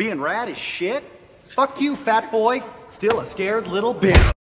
Being rad is shit? Fuck you, fat boy. Still a scared little bitch.